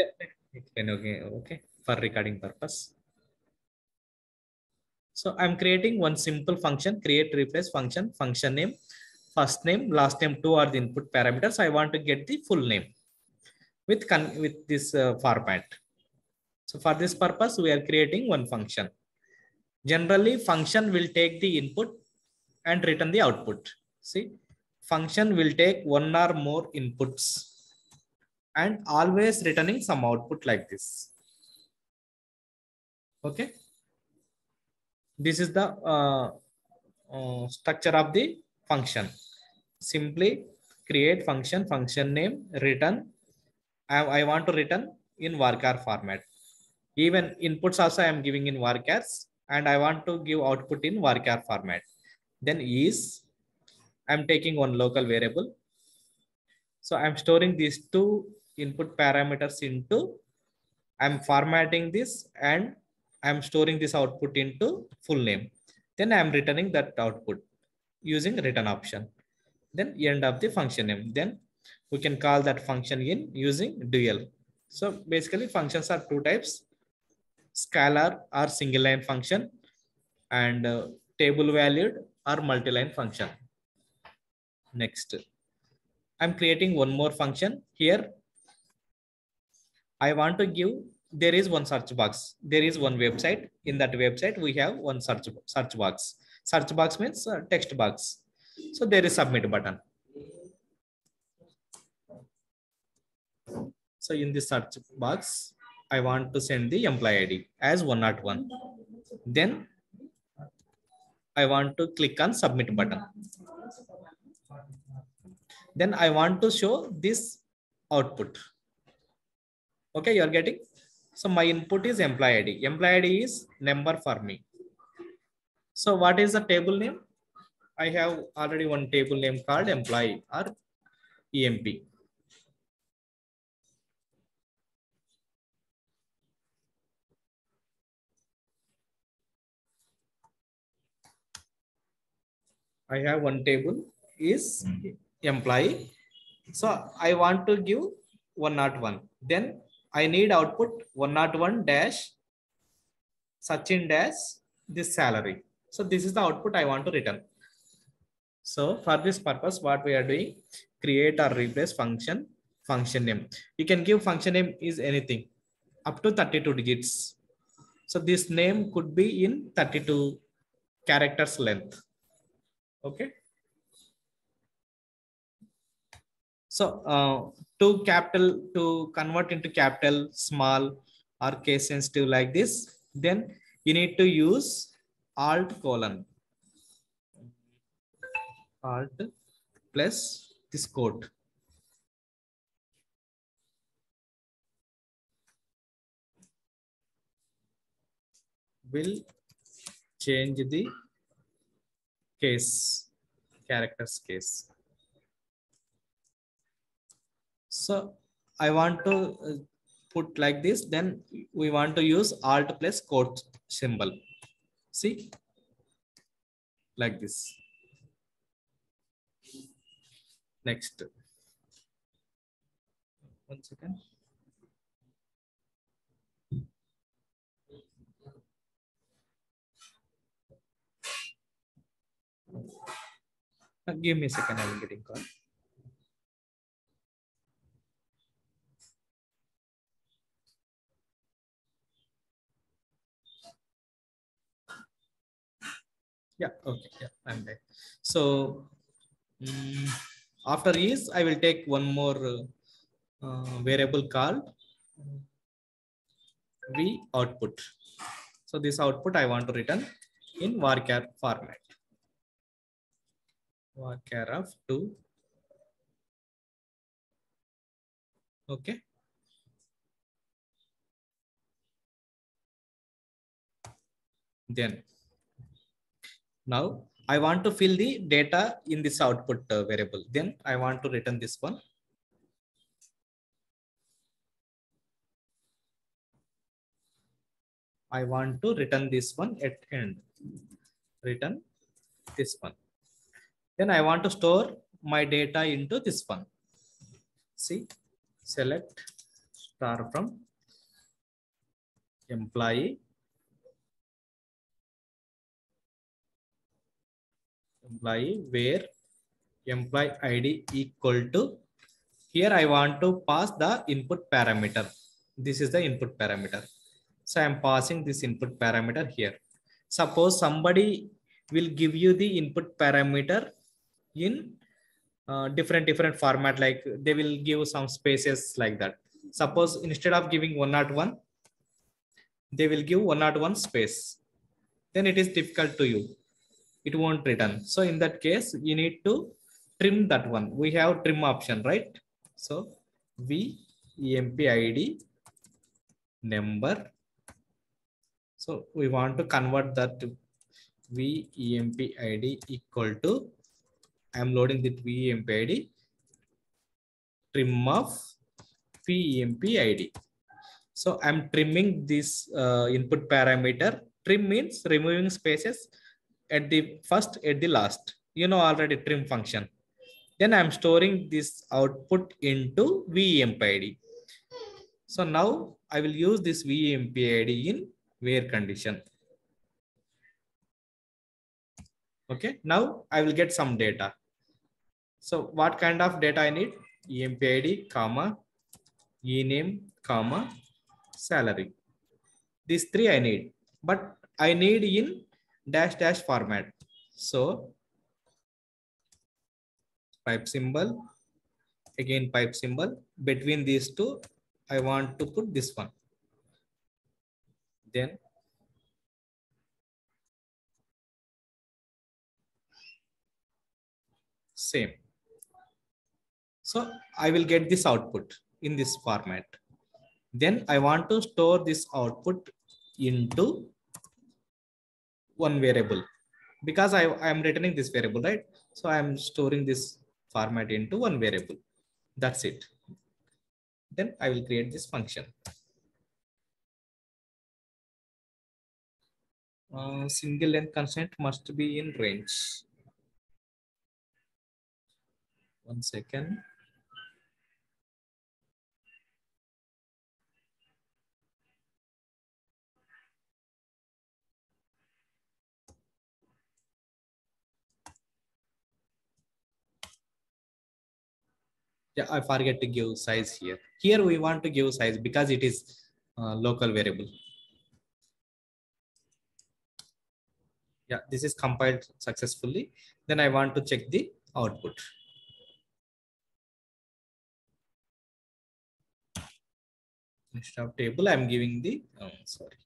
okay okay. For recording purpose. So i'm creating one simple function create replace function function name first name last name two are the input parameters. I want to get the full name with con- with this uh, format. So for this purpose we are creating one function. Generally function will take the input and return the output. See function will take one or more inputs and always returning some output like this. Okay. This is the uh, uh, structure of the function. Simply create function, function name, return. I, I want to return in varchar format. Even inputs also I am giving in varchars and I want to give output in varchar format. Then is I'm taking one local variable. So I'm storing these two input parameters into, I'm formatting this and I'm storing this output into full name. Then I'm returning that output using return option. Then end of the function name. Then we can call that function in using dual. So basically functions are two types, scalar or single line function and uh, table valued or multi-line function. Next, I'm creating one more function here. I want to give, there is one search box. There is one website. In that website, we have one search, search box. Search box means uh, text box. So there is submit button. So in this search box, I want to send the employee ID as 101. Then I want to click on submit button. Then I want to show this output. Okay, you are getting? So my input is employee ID. Employee ID is number for me. So what is the table name? I have already one table name called employee or EMP. I have one table is hmm. employee. So I want to give 101. Then I need output 101 dash Sachin dash this salary. So this is the output I want to return. So for this purpose, what we are doing, create or replace function, function name. You can give function name is anything up to 32 digits. So this name could be in 32 characters length. Okay. So uh, to capital, to convert into capital, small or case sensitive like this, then you need to use alt colon. Alt plus this code. Will change the case, characters case. So I want to uh, put like this, then we want to use alt plus quote symbol. See, like this. Next. One second. Uh, Give me a second, I'm getting call. Yeah, okay, yeah, I'm there. So mm, after is, I will take one more uh, variable called v output. So this output I want to return in varchar format. Varchar of two. Okay. Then now I want to fill the data in this output uh, variable. Then I want to return this one. I want to return this one at end. Return this one. Then I want to store my data into this one. See, select star from employee employee where employee id equal to here i want to pass the input parameter. This is the input parameter. So i'm passing this input parameter here. Suppose somebody will give you the input parameter in uh, different different format like they will give some spaces like that. Suppose instead of giving 101 they will give 101 space. Then it is difficult to you it won't return. So in that case you need to trim that one. We have trim option right? So v emp id number. So we want to convert that to v emp id equal to i am loading the v emp id trim of v emp id so i'm trimming this uh, input parameter. Trim means removing spaces at the first at the last. You know already trim function. Then i'm storing this output into vempid so now i will use this vempid in where condition. Okay now i will get some data. So what kind of data i need? Empid comma ename comma salary. These three i need. But i need in dash dash format. So pipe symbol, again pipe symbol. Between these two, I want to put this one. Then same. So I will get this output in this format. Then I want to store this output into one variable because I, I am returning this variable, right? So I am storing this format into one variable. That's it. Then I will create this function. Uh, single length constant must be in range. One second. Yeah i forget to give size here. Here we want to give size because it is uh, local variable. Yeah this is compiled successfully. Then i want to check the output. Instead of table i'm giving the oh, sorry.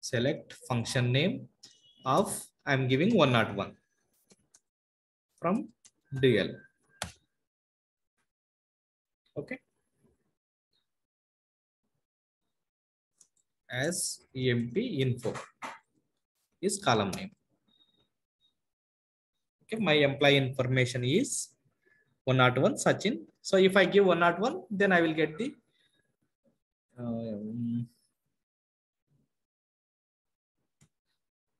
Select function name of i'm giving 101 from dual. Okay. As EMP info is column name. Okay, my employee information is 101 Sachin. So if I give 101, then I will get the um,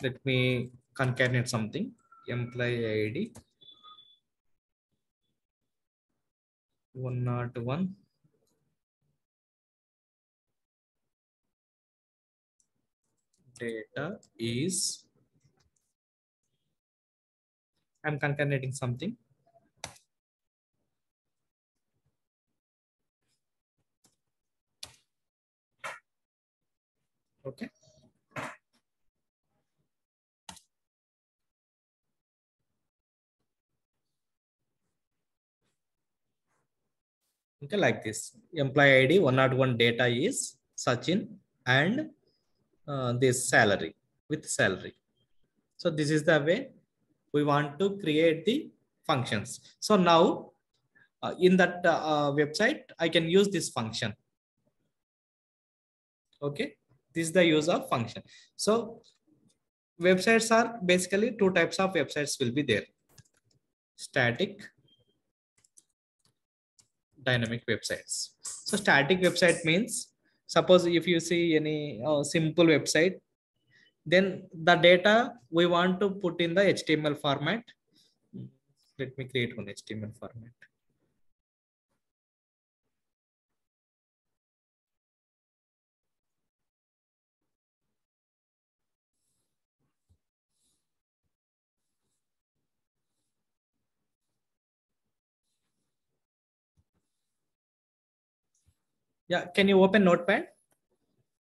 let me concatenate something employee ID one not one. Data is I'm concatenating something. Okay okay like this. Employee id 101 data is sachin and uh, this salary with salary. So this is the way we want to create the functions. So now uh, in that uh, website i can use this function. Okay this is the use of function. So websites are basically two types of websites will be there. Static dynamic websites. So static website means suppose if you see any uh, simple website, then the data we want to put in the HTML format. Let me create one HTML format. Yeah, can you open Notepad?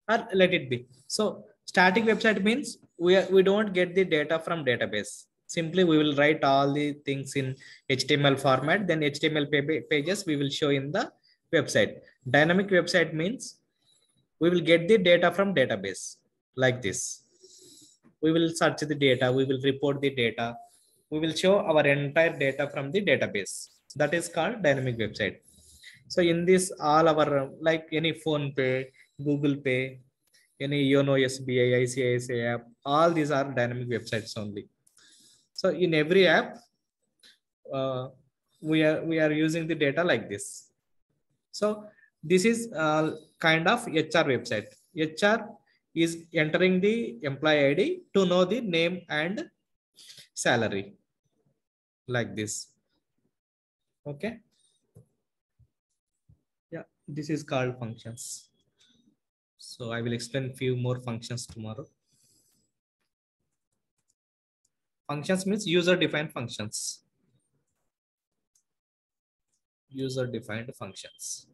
Or let it be. So static website means we are, we don't get the data from database. Simply we will write all the things in HTML format. Then HTML pages we will show in the website. Dynamic website means we will get the data from database like this. We will search the data. We will report the data. We will show our entire data from the database. That is called dynamic website. So in this, all our like any PhonePe, Google Pay, any Yono SBI, ICICI app, all these are dynamic websites only. So in every app, uh, we are we are using the data like this. So this is uh, kind of HR website. HR is entering the employee ID to know the name and salary like this. Okay this is called functions. So I will explain a few more functions tomorrow. Functions means user defined functions. User defined functions.